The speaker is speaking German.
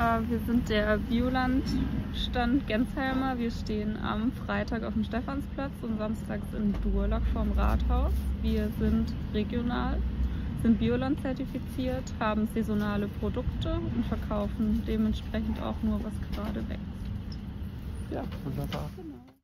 Äh, wir sind der Biolandstand Gensheimer. Wir stehen am Freitag auf dem Stephansplatz und samstags in Durlock vorm Rathaus. Wir sind regional, sind Bioland zertifiziert, haben saisonale Produkte und verkaufen dementsprechend auch nur, was gerade wächst. Ja, wunderbar. Genau.